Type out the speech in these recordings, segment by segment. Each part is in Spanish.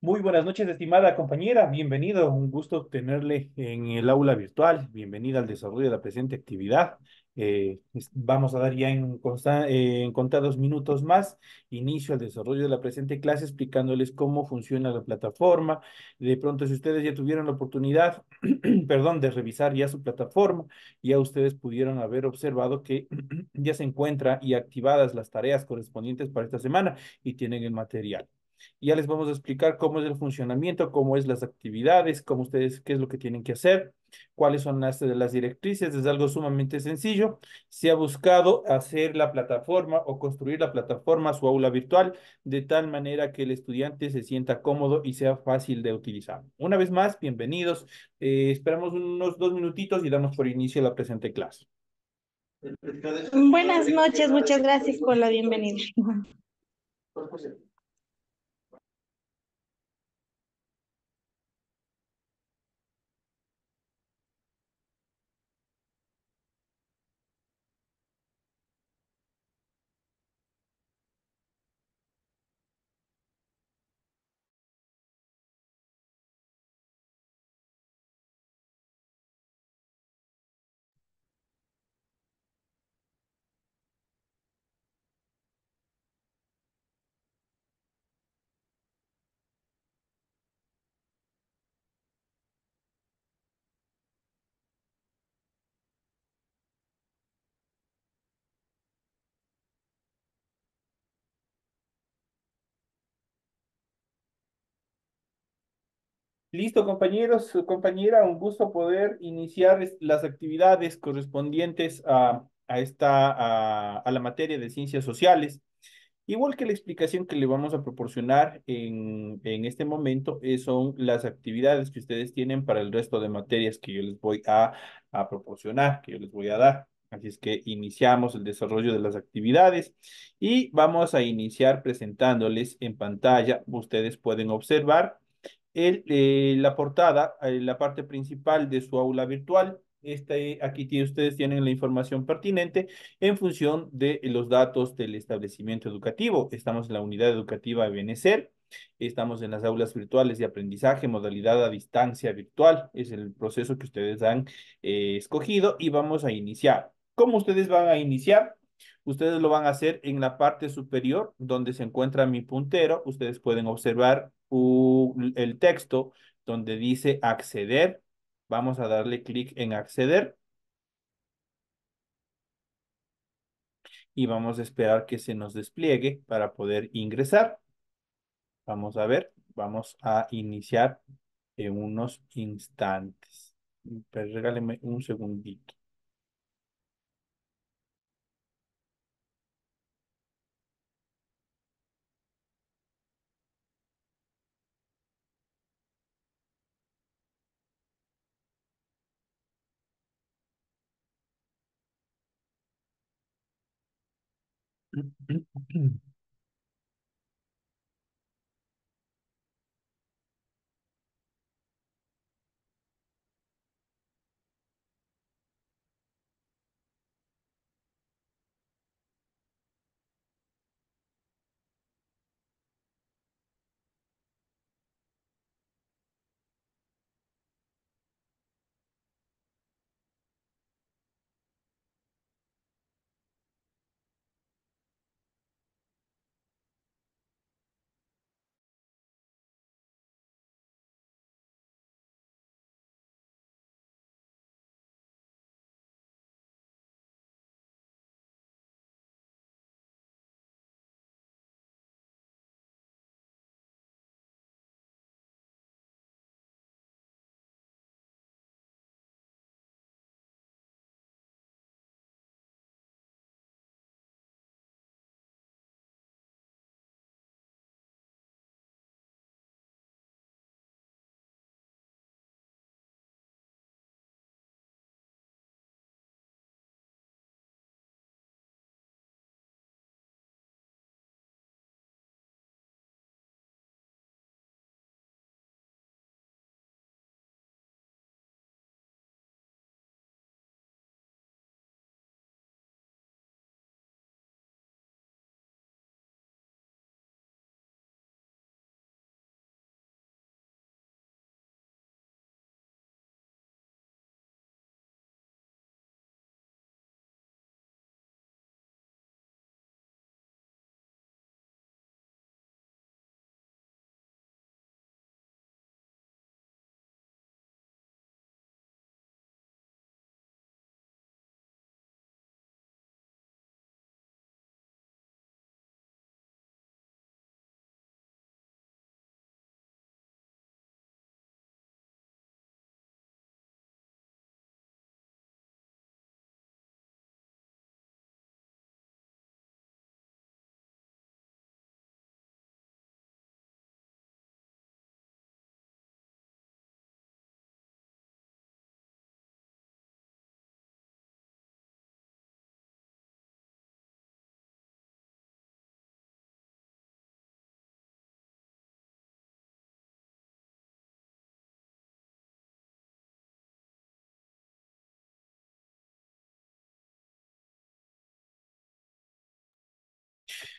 Muy buenas noches, estimada compañera. Bienvenido. Un gusto tenerle en el aula virtual. Bienvenida al desarrollo de la presente actividad. Eh, vamos a dar ya en, eh, en contados minutos más inicio al desarrollo de la presente clase explicándoles cómo funciona la plataforma. De pronto, si ustedes ya tuvieron la oportunidad, perdón, de revisar ya su plataforma, ya ustedes pudieron haber observado que ya se encuentra y activadas las tareas correspondientes para esta semana y tienen el material. Ya les vamos a explicar cómo es el funcionamiento, cómo es las actividades, cómo ustedes, qué es lo que tienen que hacer, cuáles son las, las directrices. Es algo sumamente sencillo. Se ha buscado hacer la plataforma o construir la plataforma, su aula virtual, de tal manera que el estudiante se sienta cómodo y sea fácil de utilizar. Una vez más, bienvenidos. Eh, esperamos unos dos minutitos y damos por inicio la presente clase. Buenas noches, muchas gracias por la bienvenida. Listo, compañeros, compañera, un gusto poder iniciar las actividades correspondientes a, a esta, a, a la materia de ciencias sociales. Igual que la explicación que le vamos a proporcionar en, en este momento, eh, son las actividades que ustedes tienen para el resto de materias que yo les voy a, a proporcionar, que yo les voy a dar. Así es que iniciamos el desarrollo de las actividades y vamos a iniciar presentándoles en pantalla. Ustedes pueden observar el, eh, la portada, eh, la parte principal de su aula virtual. Este, aquí tiene, ustedes tienen la información pertinente en función de los datos del establecimiento educativo. Estamos en la unidad educativa de Benecer, estamos en las aulas virtuales de aprendizaje, modalidad a distancia virtual, es el proceso que ustedes han escogido y vamos a iniciar. ¿Cómo ustedes van a iniciar? Ustedes lo van a hacer en la parte superior donde se encuentra mi puntero. Ustedes pueden observar el texto donde dice acceder. Vamos a darle clic en acceder y vamos a esperar que se nos despliegue para poder ingresar. Vamos a ver, vamos a iniciar en unos instantes. Pero regáleme un segundito. 嗯嗯嗯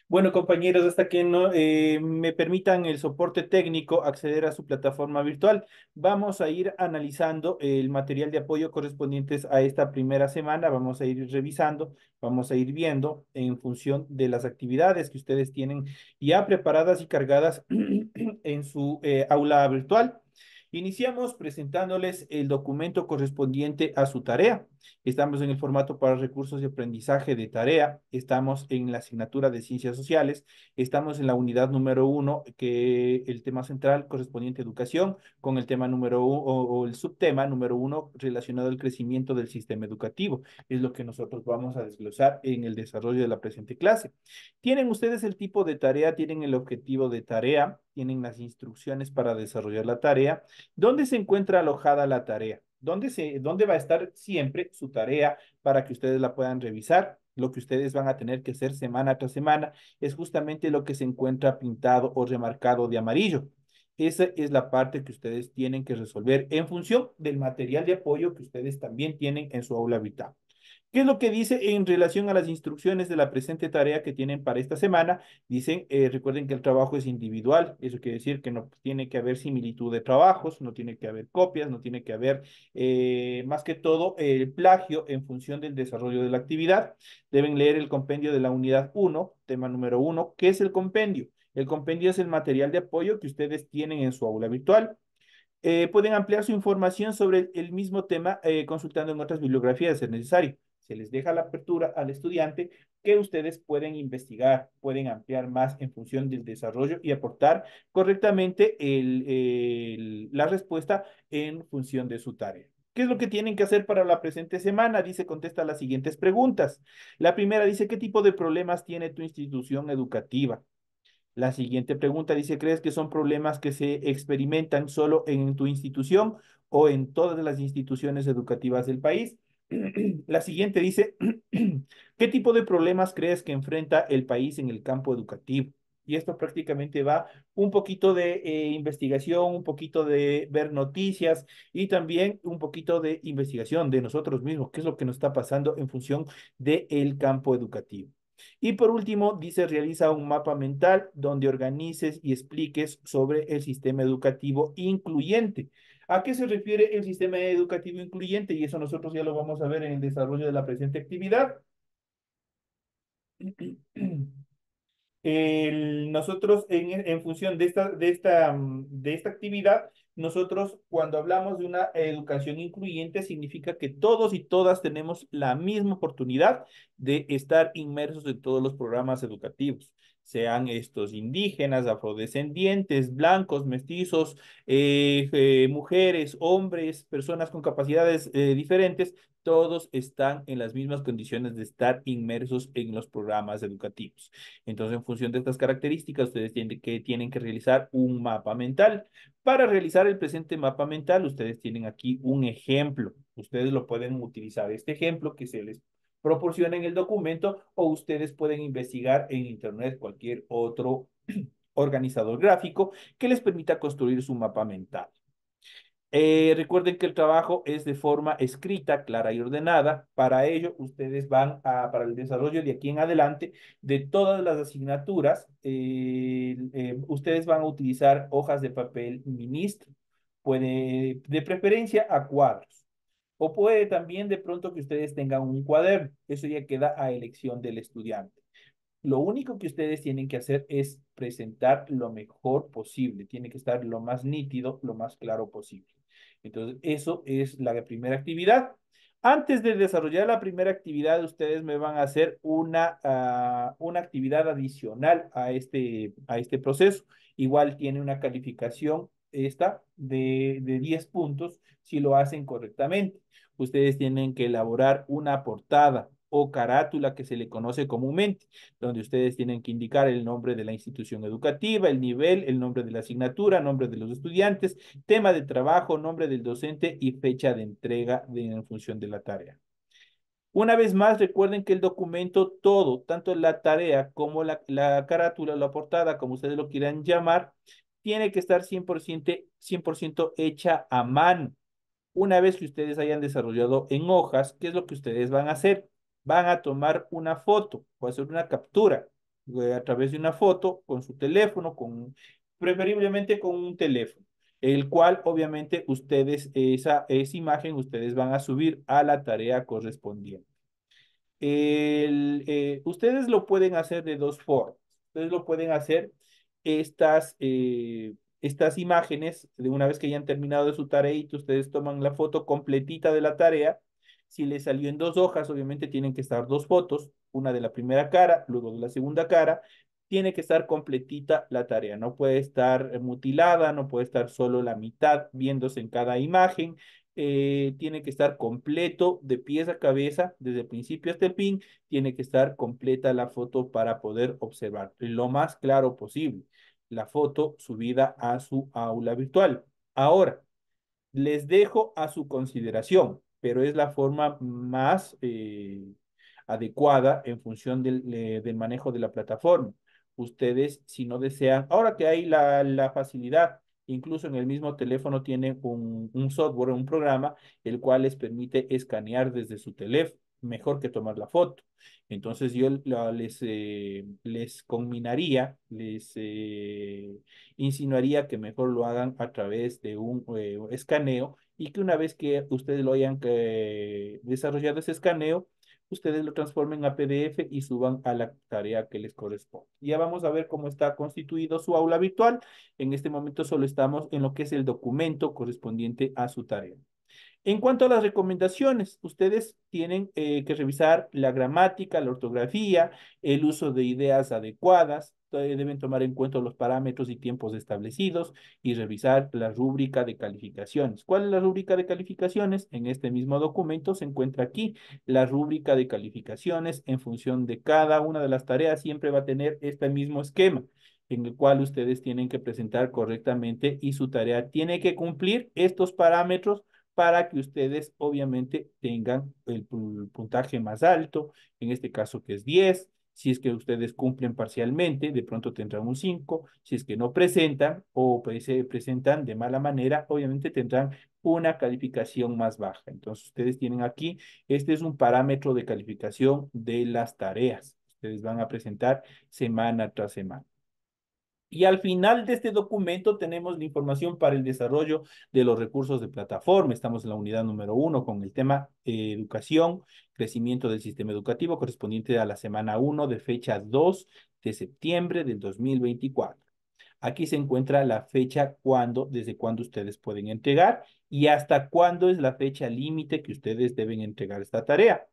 Bueno, compañeros, hasta que no eh, me permitan el soporte técnico acceder a su plataforma virtual, vamos a ir analizando el material de apoyo correspondientes a esta primera semana. Vamos a ir revisando, vamos a ir viendo en función de las actividades que ustedes tienen ya preparadas y cargadas en su eh, aula virtual. Iniciamos presentándoles el documento correspondiente a su tarea. Estamos en el formato para recursos de aprendizaje de tarea. Estamos en la asignatura de ciencias sociales. Estamos en la unidad número uno, que el tema central correspondiente a educación, con el tema número uno o, el subtema número uno relacionado al crecimiento del sistema educativo. Es lo que nosotros vamos a desglosar en el desarrollo de la presente clase. Tienen ustedes el tipo de tarea, tienen el objetivo de tarea, tienen las instrucciones para desarrollar la tarea. ¿Dónde se encuentra alojada la tarea? ¿Dónde, se, ¿Dónde va a estar siempre su tarea para que ustedes la puedan revisar? Lo que ustedes van a tener que hacer semana tras semana es justamente lo que se encuentra pintado o remarcado de amarillo. Esa es la parte que ustedes tienen que resolver en función del material de apoyo que ustedes también tienen en su aula vital. ¿Qué es lo que dice en relación a las instrucciones de la presente tarea que tienen para esta semana? Dicen, eh, recuerden que el trabajo es individual, eso quiere decir que no tiene que haber similitud de trabajos, no tiene que haber copias, no tiene que haber eh, más que todo el plagio en función del desarrollo de la actividad. Deben leer el compendio de la unidad 1, tema número 1. ¿Qué es el compendio? El compendio es el material de apoyo que ustedes tienen en su aula virtual. Eh, pueden ampliar su información sobre el mismo tema consultando en otras bibliografías si es necesario se les deja la apertura al estudiante que ustedes pueden investigar, pueden ampliar más en función del desarrollo y aportar correctamente la respuesta en función de su tarea. ¿Qué es lo que tienen que hacer para la presente semana? Dice, contesta las siguientes preguntas. La primera dice, ¿qué tipo de problemas tiene tu institución educativa? La siguiente pregunta dice, ¿crees que son problemas que se experimentan solo en tu institución o en todas las instituciones educativas del país? La siguiente dice, ¿qué tipo de problemas crees que enfrenta el país en el campo educativo? Y esto prácticamente va un poquito de eh, investigación, un poquito de ver noticias y también un poquito de investigación de nosotros mismos, qué es lo que nos está pasando en función del campo educativo. Y por último, dice, realiza un mapa mental donde organices y expliques sobre el sistema educativo incluyente. ¿A qué se refiere el sistema educativo incluyente? Y eso nosotros ya lo vamos a ver en el desarrollo de la presente actividad. nosotros en, en, función de esta, de, esta, de esta actividad, nosotros cuando hablamos de una educación incluyente significa que todos y todas tenemos la misma oportunidad de estar inmersos en todos los programas educativos sean estos indígenas, afrodescendientes, blancos, mestizos, eh, eh, mujeres, hombres, personas con capacidades eh, diferentes, todos están en las mismas condiciones de estar inmersos en los programas educativos. Entonces, en función de estas características, ustedes tienen que, tienen que realizar un mapa mental. Para realizar el presente mapa mental, ustedes tienen aquí un ejemplo. Ustedes lo pueden utilizar, este ejemplo que se les proporcionen el documento o ustedes pueden investigar en Internet cualquier otro organizador gráfico que les permita construir su mapa mental. Eh, recuerden que el trabajo es de forma escrita, clara y ordenada. Para ello, ustedes van a, para el desarrollo de aquí en adelante, de todas las asignaturas, eh, eh, ustedes van a utilizar hojas de papel ministro, de preferencia a cuadros. O puede también de pronto que ustedes tengan un cuaderno. Eso ya queda a elección del estudiante. Lo único que ustedes tienen que hacer es presentar lo mejor posible. Tiene que estar lo más nítido, lo más claro posible. Entonces, eso es la primera actividad. Antes de desarrollar la primera actividad, ustedes me van a hacer una, uh, una actividad adicional a este, a este proceso. Igual tiene una calificación esta de, de 10 puntos si lo hacen correctamente. Ustedes tienen que elaborar una portada o carátula que se le conoce comúnmente, donde ustedes tienen que indicar el nombre de la institución educativa, el nivel, el nombre de la asignatura, nombre de los estudiantes, tema de trabajo, nombre del docente y fecha de entrega en función de la tarea. Una vez más, recuerden que el documento todo, tanto la tarea como la, la carátula o la portada, como ustedes lo quieran llamar, tiene que estar 100%, 100 hecha a mano. Una vez que ustedes hayan desarrollado en hojas, ¿qué es lo que ustedes van a hacer? Van a tomar una foto o hacer una captura eh, a través de una foto con su teléfono, con, preferiblemente con un teléfono, el cual obviamente ustedes, esa, esa imagen ustedes van a subir a la tarea correspondiente. Eh, ustedes lo pueden hacer de dos formas. Ustedes lo pueden hacer estas, eh, estas imágenes, de una vez que hayan terminado de su tarea, y ustedes toman la foto completita de la tarea. Si les salió en dos hojas, obviamente tienen que estar dos fotos, una de la primera cara, luego de la segunda cara. Tiene que estar completita la tarea, no puede estar mutilada, no puede estar solo la mitad viéndose en cada imagen, eh, tiene que estar completo de pies a cabeza, desde el principio hasta el fin, tiene que estar completa la foto para poder observar lo más claro posible la foto subida a su aula virtual. Ahora, les dejo a su consideración, pero es la forma más eh, adecuada en función del, manejo de la plataforma. Ustedes, si no desean, ahora que hay la facilidad Incluso en el mismo teléfono tienen un, software, un programa, el cual les permite escanear desde su teléfono, mejor que tomar la foto. Entonces yo les, eh, les combinaría, les eh, insinuaría que mejor lo hagan a través de un eh, escaneo y que una vez que ustedes lo hayan desarrollado ese escaneo, ustedes lo transformen a PDF y suban a la tarea que les corresponde. Ya vamos a ver cómo está constituido su aula virtual. En este momento solo estamos en lo que es el documento correspondiente a su tarea. En cuanto a las recomendaciones, ustedes tienen eh, que revisar la gramática, la ortografía, el uso de ideas adecuadas, deben tomar en cuenta los parámetros y tiempos establecidos y revisar la rúbrica de calificaciones. ¿Cuál es la rúbrica de calificaciones? En este mismo documento se encuentra aquí la rúbrica de calificaciones en función de cada una de las tareas. Siempre va a tener este mismo esquema en el cual ustedes tienen que presentar correctamente y su tarea tiene que cumplir estos parámetros para que ustedes obviamente tengan el puntaje más alto, en este caso que es 10, si es que ustedes cumplen parcialmente, de pronto tendrán un 5. Si es que no presentan o se presentan de mala manera, obviamente tendrán una calificación más baja. Entonces, ustedes tienen aquí, este es un parámetro de calificación de las tareas. Ustedes van a presentar semana tras semana. Y al final de este documento tenemos la información para el desarrollo de los recursos de plataforma. Estamos en la unidad número uno con el tema eh, educación, crecimiento del sistema educativo correspondiente a la semana 1 de fecha 2 de septiembre del 2024. Aquí se encuentra la fecha cuando, desde cuándo ustedes pueden entregar y hasta cuándo es la fecha límite que ustedes deben entregar esta tarea.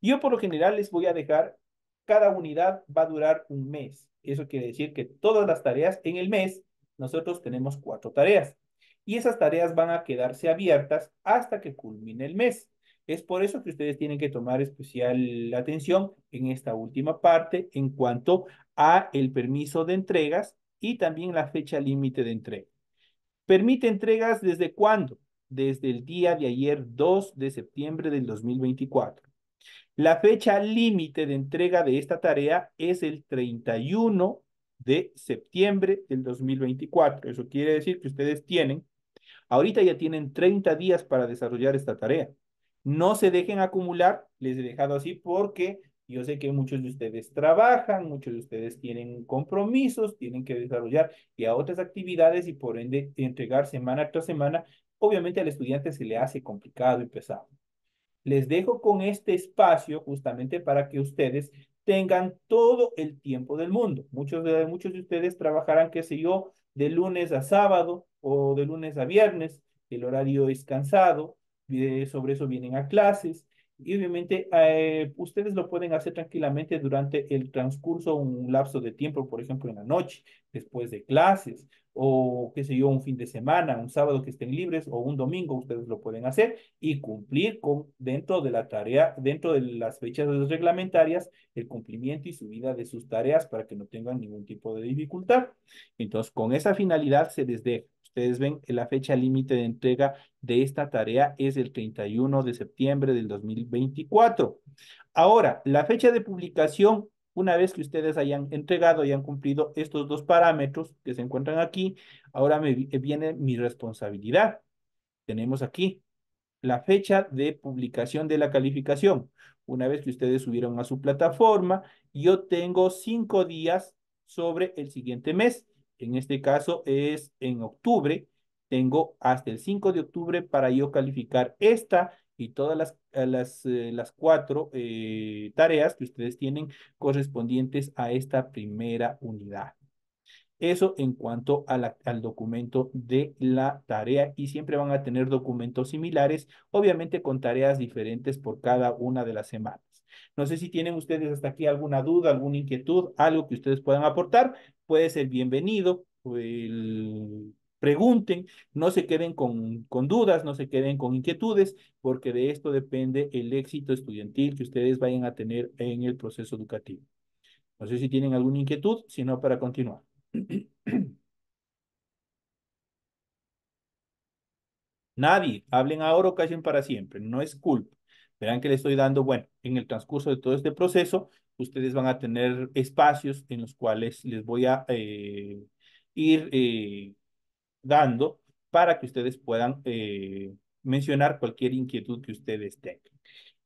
Yo por lo general les voy a dejar, cada unidad va a durar un mes. Eso quiere decir que todas las tareas en el mes, nosotros tenemos cuatro tareas. Y esas tareas van a quedarse abiertas hasta que culmine el mes. Es por eso que ustedes tienen que tomar especial atención en esta última parte en cuanto a el permiso de entregas y también la fecha límite de entrega. ¿Permite entregas desde cuándo? Desde el día de ayer 2 de septiembre del 2024. La fecha límite de entrega de esta tarea es el 31 de septiembre del 2024. Eso quiere decir que ustedes tienen, ahorita ya tienen 30 días para desarrollar esta tarea. No se dejen acumular, les he dejado así porque yo sé que muchos de ustedes trabajan, muchos de ustedes tienen compromisos, tienen que desarrollar y a otras actividades y por ende entregar semana tras semana, obviamente al estudiante se le hace complicado y pesado les dejo con este espacio justamente para que ustedes tengan todo el tiempo del mundo. Muchos de, muchos de ustedes trabajarán, qué sé yo, de lunes a sábado o de lunes a viernes. El horario es cansado, sobre eso vienen a clases. Y obviamente eh, ustedes lo pueden hacer tranquilamente durante el transcurso, un lapso de tiempo, por ejemplo, en la noche, después de clases, o qué sé yo, un fin de semana, un sábado que estén libres o un domingo, ustedes lo pueden hacer y cumplir con dentro de la tarea, dentro de las fechas reglamentarias, el cumplimiento y subida de sus tareas para que no tengan ningún tipo de dificultad. Entonces, con esa finalidad se les deja. Ustedes ven que la fecha límite de entrega de esta tarea es el 31 de septiembre del 2024. Ahora, la fecha de publicación una vez que ustedes hayan entregado y hayan cumplido estos dos parámetros que se encuentran aquí, ahora me viene mi responsabilidad. Tenemos aquí la fecha de publicación de la calificación. Una vez que ustedes subieron a su plataforma, yo tengo cinco días sobre el siguiente mes. En este caso es en octubre. Tengo hasta el 5 de octubre para yo calificar esta y todas las, las, eh, las cuatro eh, tareas que ustedes tienen correspondientes a esta primera unidad. Eso en cuanto a la, al documento de la tarea y siempre van a tener documentos similares, obviamente con tareas diferentes por cada una de las semanas. No sé si tienen ustedes hasta aquí alguna duda, alguna inquietud, algo que ustedes puedan aportar, puede ser bienvenido. Pregunten, no se queden con, con dudas, no se queden con inquietudes, porque de esto depende el éxito estudiantil que ustedes vayan a tener en el proceso educativo. No sé si tienen alguna inquietud, sino para continuar. Nadie, hablen ahora o callen para siempre, no es culpa. Verán que le estoy dando, bueno, en el transcurso de todo este proceso, ustedes van a tener espacios en los cuales les voy a eh, ir eh, dando para que ustedes puedan eh, mencionar cualquier inquietud que ustedes tengan.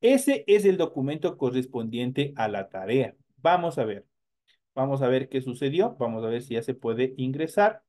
Ese es el documento correspondiente a la tarea. Vamos a ver. Vamos a ver qué sucedió. Vamos a ver si ya se puede ingresar.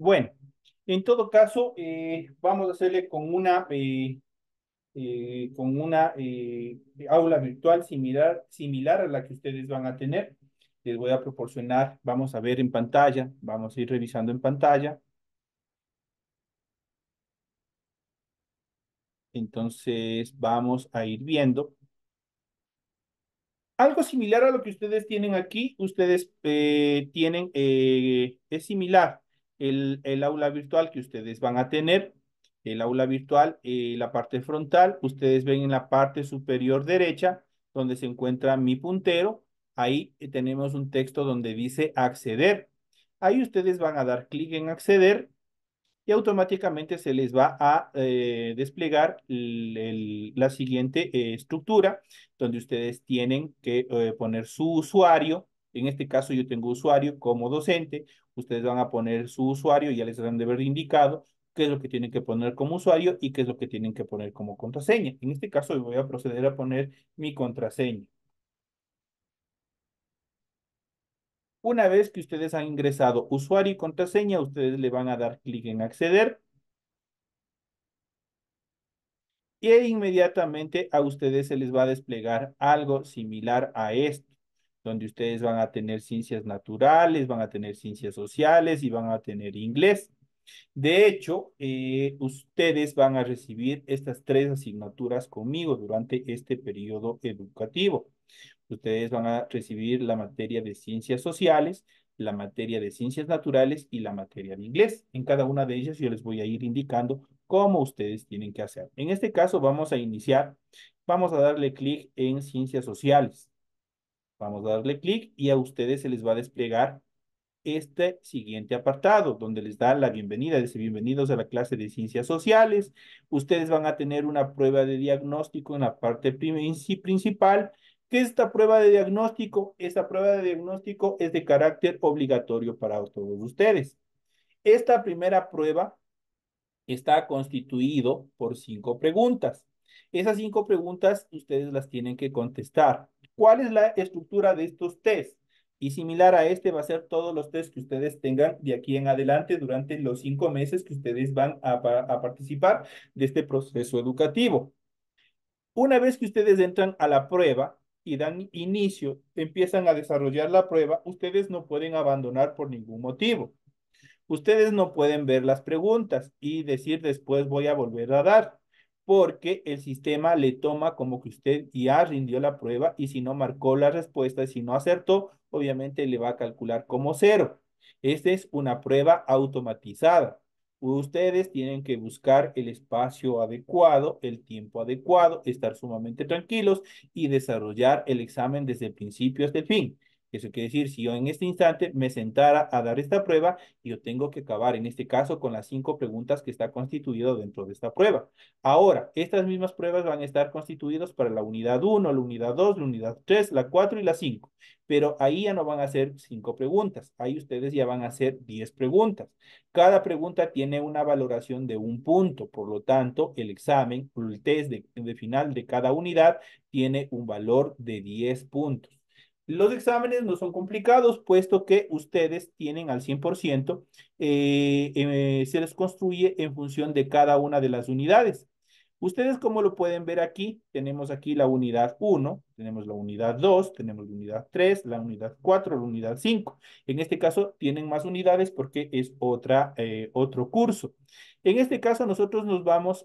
Bueno, en todo caso, eh, vamos a hacerle con una, eh, eh, con una aula virtual similar, similar a la que ustedes van a tener. Les voy a proporcionar, vamos a ver en pantalla, vamos a ir revisando en pantalla. Entonces, vamos a ir viendo. Algo similar a lo que ustedes tienen aquí, ustedes tienen, es similar el, el aula virtual que ustedes van a tener. El aula virtual, eh, la parte frontal, ustedes ven en la parte superior derecha, donde se encuentra mi puntero. Ahí tenemos un texto donde dice acceder. Ahí ustedes van a dar clic en acceder y automáticamente se les va a eh, desplegar la siguiente eh, estructura donde ustedes tienen que eh, poner su usuario. En este caso yo tengo usuario como docente. Ustedes van a poner su usuario, ya les han de haber indicado qué es lo que tienen que poner como usuario y qué es lo que tienen que poner como contraseña. En este caso voy a proceder a poner mi contraseña. Una vez que ustedes han ingresado usuario y contraseña, ustedes le van a dar clic en acceder. Y inmediatamente a ustedes se les va a desplegar algo similar a esto, donde ustedes van a tener ciencias naturales, van a tener ciencias sociales y van a tener inglés. De hecho, eh, ustedes van a recibir estas tres asignaturas conmigo durante este periodo educativo. Ustedes van a recibir la materia de ciencias sociales, la materia de ciencias naturales y la materia de inglés. En cada una de ellas yo les voy a ir indicando cómo ustedes tienen que hacer. En este caso vamos a iniciar, vamos a darle clic en ciencias sociales. Vamos a darle clic y a ustedes se les va a desplegar este siguiente apartado, donde les da la bienvenida, dice bienvenidos a la clase de ciencias sociales. Ustedes van a tener una prueba de diagnóstico en la parte principal. ¿Qué es esta prueba de diagnóstico? Esta prueba de diagnóstico es de carácter obligatorio para todos ustedes. Esta primera prueba está constituido por cinco preguntas. Esas cinco preguntas ustedes las tienen que contestar. ¿Cuál es la estructura de estos test? Y similar a este va a ser todos los test que ustedes tengan de aquí en adelante durante los cinco meses que ustedes van a, a participar de este proceso educativo. Una vez que ustedes entran a la prueba y dan inicio, empiezan a desarrollar la prueba, ustedes no pueden abandonar por ningún motivo. Ustedes no pueden ver las preguntas y decir después voy a volver a dar porque el sistema le toma como que usted ya rindió la prueba y si no marcó la respuesta, si no acertó, obviamente le va a calcular como cero. Esta es una prueba automatizada. Ustedes tienen que buscar el espacio adecuado, el tiempo adecuado, estar sumamente tranquilos y desarrollar el examen desde el principio hasta el fin. Eso quiere decir, si yo en este instante me sentara a dar esta prueba, yo tengo que acabar, en este caso, con las cinco preguntas que está constituido dentro de esta prueba. Ahora, estas mismas pruebas van a estar constituidas para la unidad 1, la unidad 2, la unidad 3, la 4 y la 5. Pero ahí ya no van a ser cinco preguntas, ahí ustedes ya van a hacer 10 preguntas. Cada pregunta tiene una valoración de un punto, por lo tanto, el examen, el test de, final de cada unidad tiene un valor de 10 puntos. Los exámenes no son complicados, puesto que ustedes tienen al 100%, eh, eh, se les construye en función de cada una de las unidades. Ustedes, como lo pueden ver aquí, tenemos aquí la unidad 1, tenemos la unidad 2, tenemos la unidad 3, la unidad 4, la unidad 5. En este caso, tienen más unidades porque es otra, eh, otro curso. En este caso, nosotros nos vamos,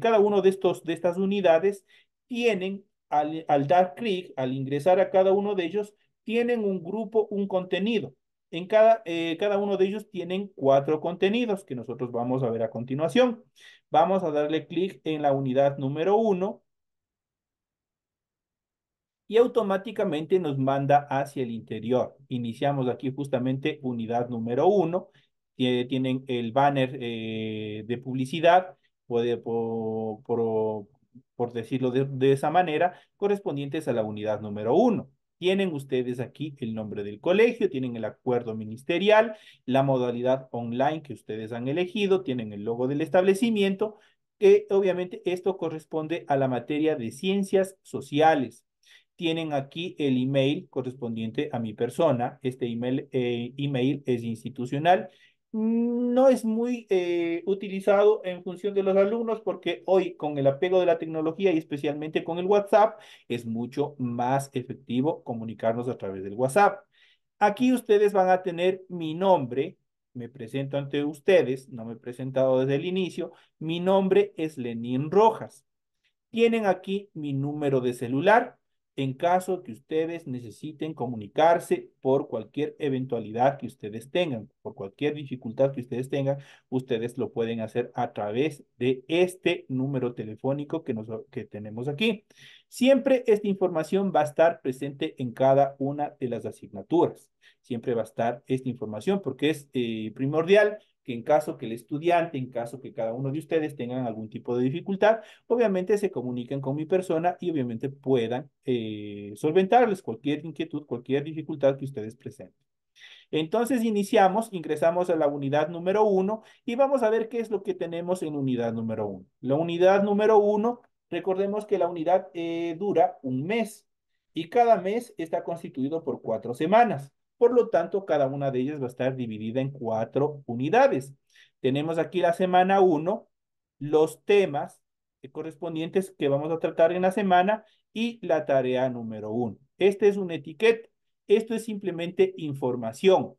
cada uno de, estos, de estas unidades tienen al, dar clic, al ingresar a cada uno de ellos, tienen un grupo, un contenido. En cada, eh, cada uno de ellos tienen cuatro contenidos que nosotros vamos a ver a continuación. Vamos a darle clic en la unidad número uno y automáticamente nos manda hacia el interior. Iniciamos aquí justamente unidad número uno. tienen el banner eh, de publicidad, puede por, por decirlo de, esa manera, correspondientes a la unidad número uno. Tienen ustedes aquí el nombre del colegio, tienen el acuerdo ministerial, la modalidad online que ustedes han elegido, tienen el logo del establecimiento, que obviamente esto corresponde a la materia de ciencias sociales. Tienen aquí el email correspondiente a mi persona. Este email, eh, email es institucional no es muy eh, utilizado en función de los alumnos porque hoy con el apego de la tecnología y especialmente con el WhatsApp es mucho más efectivo comunicarnos a través del WhatsApp. Aquí ustedes van a tener mi nombre, me presento ante ustedes, no me he presentado desde el inicio, mi nombre es Lenín Rojas. Tienen aquí mi número de celular, en caso que ustedes necesiten comunicarse por cualquier eventualidad que ustedes tengan, por cualquier dificultad que ustedes tengan, ustedes lo pueden hacer a través de este número telefónico que, tenemos aquí. Siempre esta información va a estar presente en cada una de las asignaturas. Siempre va a estar esta información porque es eh, primordial que en caso que el estudiante, en caso que cada uno de ustedes tengan algún tipo de dificultad, obviamente se comuniquen con mi persona y obviamente puedan eh, solventarles cualquier inquietud, cualquier dificultad que ustedes presenten. Entonces iniciamos, ingresamos a la unidad número uno y vamos a ver qué es lo que tenemos en unidad número uno. La unidad número uno, recordemos que la unidad eh, dura un mes y cada mes está constituido por cuatro semanas. Por lo tanto, cada una de ellas va a estar dividida en cuatro unidades. Tenemos aquí la semana 1, los temas correspondientes que vamos a tratar en la semana y la tarea número 1. Este es un etiqueta. Esto es simplemente información.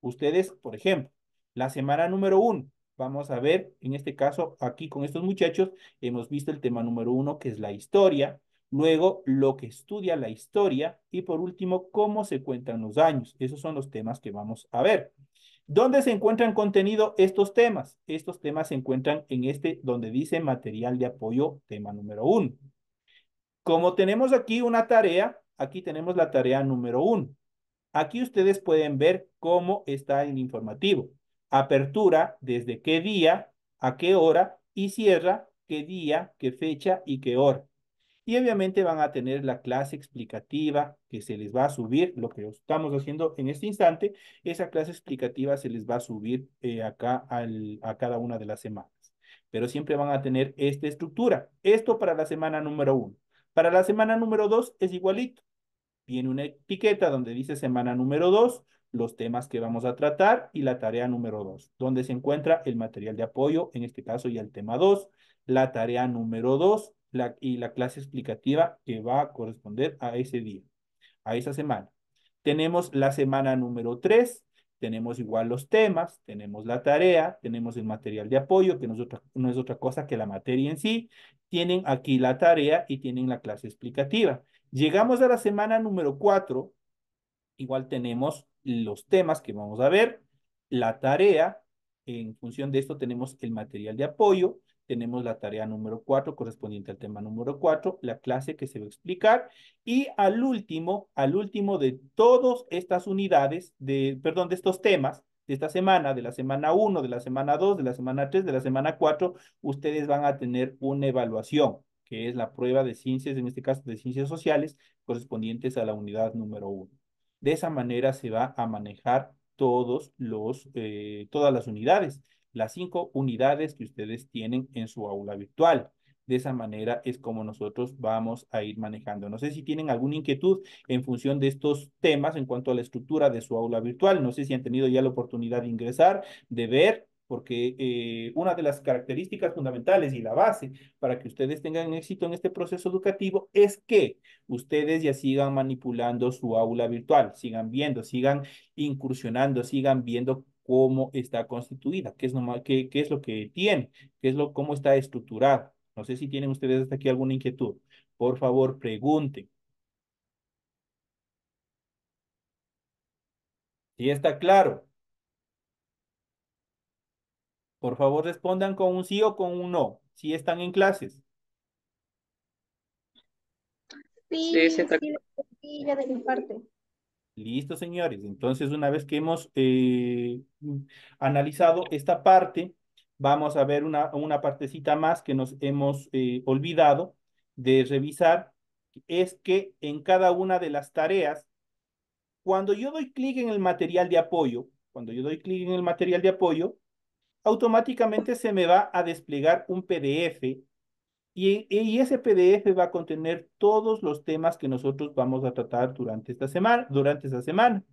Ustedes, por ejemplo, la semana número 1, vamos a ver, en este caso, aquí con estos muchachos, hemos visto el tema número 1, que es la historia. Luego, lo que estudia la historia. Y por último, cómo se cuentan los años. Esos son los temas que vamos a ver. ¿Dónde se encuentran contenido estos temas? Estos temas se encuentran en este donde dice material de apoyo, tema número uno. Como tenemos aquí una tarea, aquí tenemos la tarea número uno. Aquí ustedes pueden ver cómo está el informativo. Apertura, desde qué día, a qué hora y cierra, qué día, qué fecha y qué hora. Y obviamente van a tener la clase explicativa que se les va a subir, lo que estamos haciendo en este instante, esa clase explicativa se les va a subir eh, acá a cada una de las semanas. Pero siempre van a tener esta estructura. Esto para la semana número uno. Para la semana número dos es igualito. Viene una etiqueta donde dice semana número dos, los temas que vamos a tratar y la tarea número dos, donde se encuentra el material de apoyo, en este caso ya el tema dos, la tarea número dos, y la clase explicativa que va a corresponder a ese día, a esa semana. Tenemos la semana número 3, tenemos igual los temas, tenemos la tarea, tenemos el material de apoyo, que no es otra, no es otra cosa que la materia en sí. Tienen aquí la tarea y tienen la clase explicativa. Llegamos a la semana número 4, igual tenemos los temas que vamos a ver, la tarea, en función de esto tenemos el material de apoyo, tenemos la tarea número 4 correspondiente al tema número 4, la clase que se va a explicar y al último, al último de todas estas unidades, de, perdón, de estos temas, de esta semana, de la semana 1, de la semana 2, de la semana 3, de la semana 4, ustedes van a tener una evaluación, que es la prueba de ciencias, en este caso de ciencias sociales, correspondientes a la unidad número 1. De esa manera se va a manejar todos los, eh, todas las unidades las cinco unidades que ustedes tienen en su aula virtual. De esa manera es como nosotros vamos a ir manejando. No sé si tienen alguna inquietud en función de estos temas en cuanto a la estructura de su aula virtual. No sé si han tenido ya la oportunidad de ingresar, de ver, porque eh, una de las características fundamentales y la base para que ustedes tengan éxito en este proceso educativo es que ustedes ya sigan manipulando su aula virtual, sigan viendo, sigan incursionando, sigan viendo cómo está constituida, qué es, lo, qué, qué es lo que tiene, qué es lo, cómo está estructurada. No sé si tienen ustedes hasta aquí alguna inquietud. Por favor, pregunten. Si está claro. Por favor, respondan con un sí o con un no, si están en clases. Sí, sí, sí, de mi parte. Listo, señores. Entonces, una vez que hemos eh, analizado esta parte, vamos a ver una, una partecita más que nos hemos eh, olvidado de revisar, es que en cada una de las tareas, cuando yo doy clic en el material de apoyo, cuando yo doy clic en el material de apoyo, automáticamente se me va a desplegar un PDF y, ese PDF va a contener todos los temas que nosotros vamos a tratar durante esta semana, durante esta semana.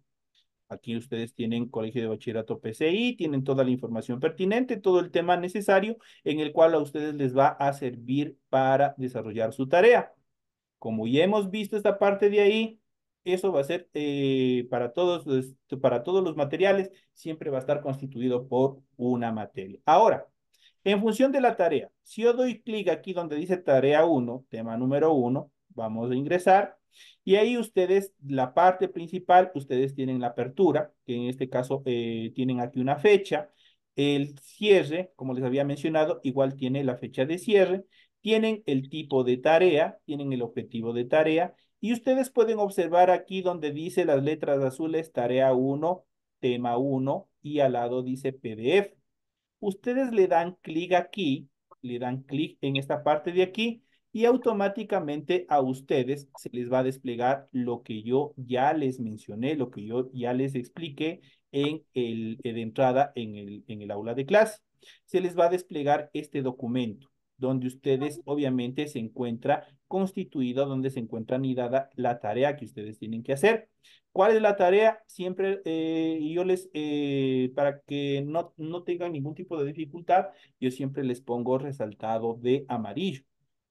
Aquí ustedes tienen Colegio de Bachillerato PCI, tienen toda la información pertinente, todo el tema necesario en el cual a ustedes les va a servir para desarrollar su tarea. Como ya hemos visto esta parte de ahí, eso va a ser eh, para, todos para todos los materiales, siempre va a estar constituido por una materia. Ahora, en función de la tarea, si yo doy clic aquí donde dice tarea 1, tema número 1, vamos a ingresar Y ahí ustedes, la parte principal, ustedes tienen la apertura, que en este caso eh, tienen aquí una fecha. El cierre, como les había mencionado, igual tiene la fecha de cierre. Tienen el tipo de tarea, tienen el objetivo de tarea. Y ustedes pueden observar aquí donde dice las letras azules, tarea 1, tema 1, y al lado dice PDF. Ustedes le dan clic aquí, le dan clic en esta parte de aquí y automáticamente a ustedes se les va a desplegar lo que yo ya les mencioné, lo que yo ya les expliqué en el de entrada en el, en el aula de clase. Se les va a desplegar este documento donde ustedes obviamente se encuentra constituido, donde se encuentra anidada la tarea que ustedes tienen que hacer. ¿Cuál es la tarea? Siempre eh, yo les, eh, para que no, no tengan ningún tipo de dificultad, yo siempre les pongo resaltado de amarillo.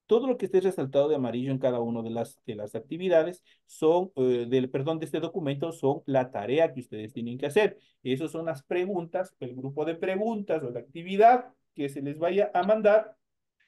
Todo lo que esté resaltado de amarillo en cada una de las, de las actividades son, eh, del, perdón, de este documento son la tarea que ustedes tienen que hacer. Esas son las preguntas, el grupo de preguntas o la actividad que se les vaya a mandar,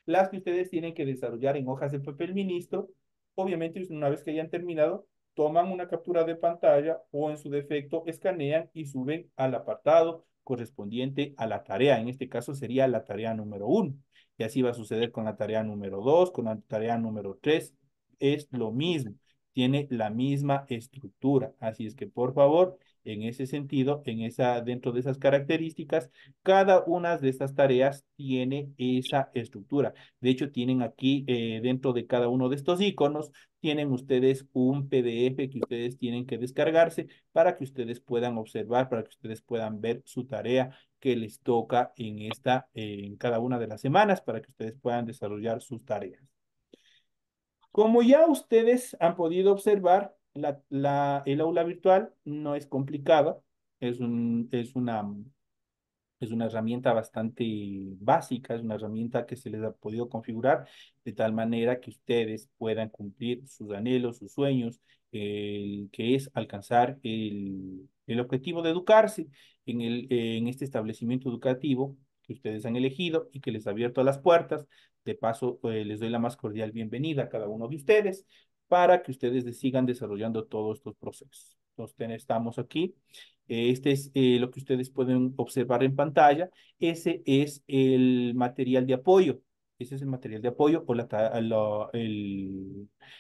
las que ustedes tienen que desarrollar en hojas de papel ministro. Obviamente, una vez que hayan terminado, toman una captura de pantalla o en su defecto escanean y suben al apartado correspondiente a la tarea. En este caso sería la tarea número uno. Y así va a suceder con la tarea número 2, con la tarea número 3. Es lo mismo, tiene la misma estructura. Así es que, por favor, en ese sentido, en esa, dentro de esas características, cada una de estas tareas tiene esa estructura. De hecho, tienen aquí, eh, dentro de cada uno de estos iconos, tienen ustedes un PDF que ustedes tienen que descargarse para que ustedes puedan observar, para que ustedes puedan ver su tarea que les toca en, esta, en cada una de las semanas, para que ustedes puedan desarrollar sus tareas. Como ya ustedes han podido observar, la, la, el aula virtual no es complicada, es, un, es, una, es una herramienta bastante básica, es una herramienta que se les ha podido configurar de tal manera que ustedes puedan cumplir sus anhelos, sus sueños, que es alcanzar el, el objetivo de educarse en, el, en este establecimiento educativo que ustedes han elegido y que les ha abierto las puertas. De paso, eh, les doy la más cordial bienvenida a cada uno de ustedes para que ustedes sigan desarrollando todos estos procesos. Estamos aquí. Este es eh, lo que ustedes pueden observar en pantalla. Ese es el material de apoyo. Ese es el material de apoyo o la,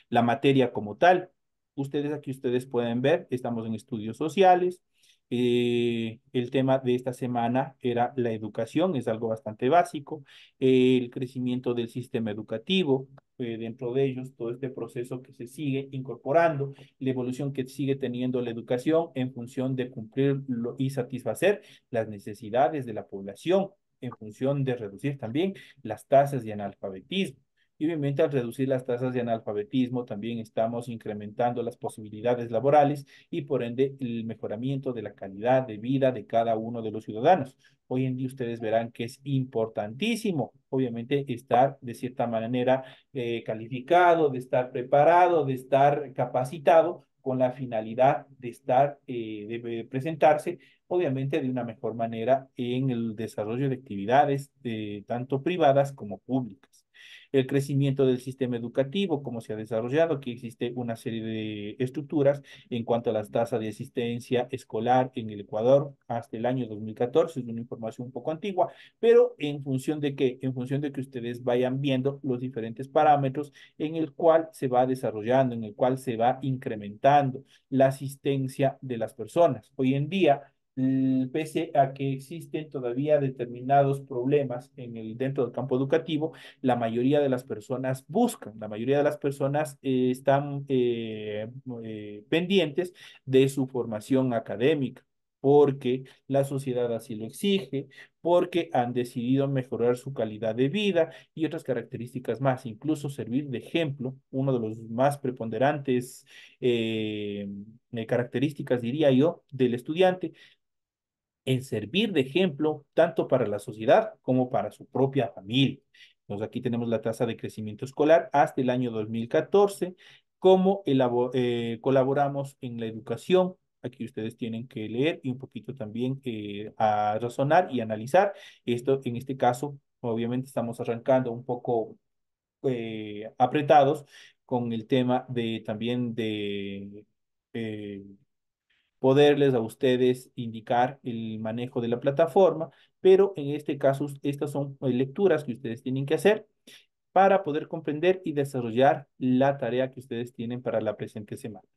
la materia como tal. Ustedes aquí, ustedes pueden ver, estamos en estudios sociales. Eh, el tema de esta semana era la educación, es algo bastante básico, el crecimiento del sistema educativo, eh, dentro de ellos todo este proceso que se sigue incorporando, la evolución que sigue teniendo la educación en función de cumplir y satisfacer las necesidades de la población, en función de reducir también las tasas de analfabetismo. Y obviamente al reducir las tasas de analfabetismo también estamos incrementando las posibilidades laborales y por ende el mejoramiento de la calidad de vida de cada uno de los ciudadanos. Hoy en día ustedes verán que es importantísimo, obviamente, estar de cierta manera eh, calificado, de estar preparado, de estar capacitado con la finalidad de estar, eh, de presentarse, obviamente, de una mejor manera en el desarrollo de actividades eh, tanto privadas como públicas el crecimiento del sistema educativo, cómo se ha desarrollado, que existe una serie de estructuras en cuanto a las tasas de asistencia escolar en el Ecuador hasta el año 2014, es una información un poco antigua, pero en función de qué, en función de que ustedes vayan viendo los diferentes parámetros en el cual se va desarrollando, en el cual se va incrementando la asistencia de las personas. Hoy en día, pese a que existen todavía determinados problemas en el, dentro del campo educativo, la mayoría de las personas buscan, la mayoría de las personas eh, están eh, eh, pendientes de su formación académica porque la sociedad así lo exige, porque han decidido mejorar su calidad de vida y otras características más, incluso servir de ejemplo, uno de los más preponderantes características, diría yo, del estudiante en servir de ejemplo tanto para la sociedad como para su propia familia. Entonces aquí tenemos la tasa de crecimiento escolar hasta el año 2014, cómo eh, colaboramos en la educación. Aquí ustedes tienen que leer y un poquito también eh, a razonar y analizar. Esto, en este caso, obviamente estamos arrancando un poco eh, apretados con el tema de también de poderles a ustedes indicar el manejo de la plataforma, pero en este caso estas son lecturas que ustedes tienen que hacer para poder comprender y desarrollar la tarea que ustedes tienen para la presente semana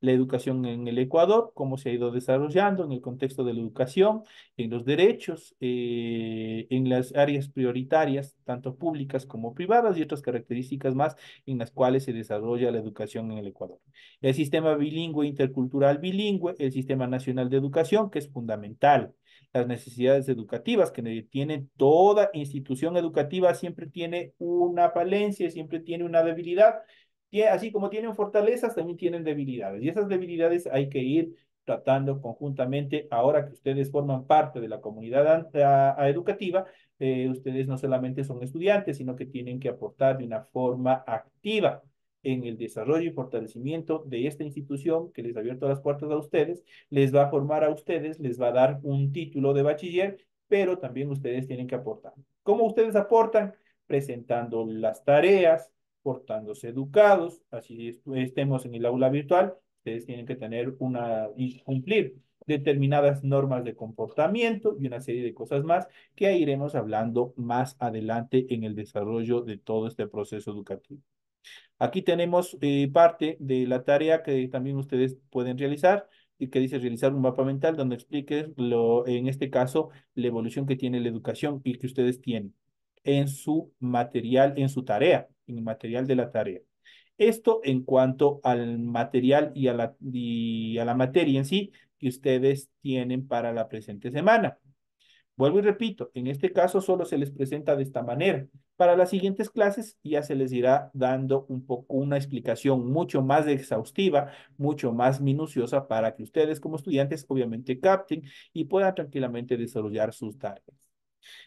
la educación en el Ecuador, cómo se ha ido desarrollando en el contexto de la educación, en los derechos, eh, en las áreas prioritarias, tanto públicas como privadas, y otras características más en las cuales se desarrolla la educación en el Ecuador. El sistema bilingüe, intercultural bilingüe, el sistema nacional de educación, que es fundamental las necesidades educativas que tiene toda institución educativa, siempre tiene una falencia, siempre tiene una debilidad, así como tienen fortalezas, también tienen debilidades. Y esas debilidades hay que ir tratando conjuntamente. Ahora que ustedes forman parte de la comunidad educativa, eh, ustedes no solamente son estudiantes, sino que tienen que aportar de una forma activa en el desarrollo y fortalecimiento de esta institución que les ha abierto las puertas a ustedes, les va a formar a ustedes, les va a dar un título de bachiller, pero también ustedes tienen que aportar. ¿Cómo ustedes aportan? Presentando las tareas, portándose educados, así estemos en el aula virtual, ustedes tienen que tener una y cumplir determinadas normas de comportamiento y una serie de cosas más que iremos hablando más adelante en el desarrollo de todo este proceso educativo. Aquí tenemos eh, parte de la tarea que también ustedes pueden realizar y que dice realizar un mapa mental donde explique lo, en este caso la evolución que tiene la educación y que ustedes tienen en su material, en su tarea en el material de la tarea. Esto en cuanto al material y a la, y a la materia en sí que ustedes tienen para la presente semana. Vuelvo y repito, en este caso solo se les presenta de esta manera. Para las siguientes clases ya se les irá dando un poco una explicación mucho más exhaustiva, mucho más minuciosa para que ustedes como estudiantes obviamente capten y puedan tranquilamente desarrollar sus tareas.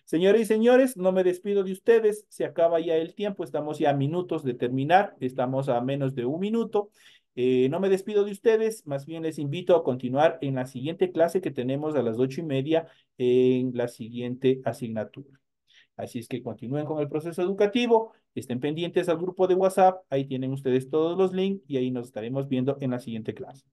Señoras y señores, no me despido de ustedes, se acaba ya el tiempo, estamos ya a minutos de terminar, estamos a menos de un minuto. Eh, no me despido de ustedes, más bien les invito a continuar en la siguiente clase que tenemos a las ocho y media en la siguiente asignatura. Así es que continúen con el proceso educativo, estén pendientes al grupo de WhatsApp, ahí tienen ustedes todos los links y ahí nos estaremos viendo en la siguiente clase.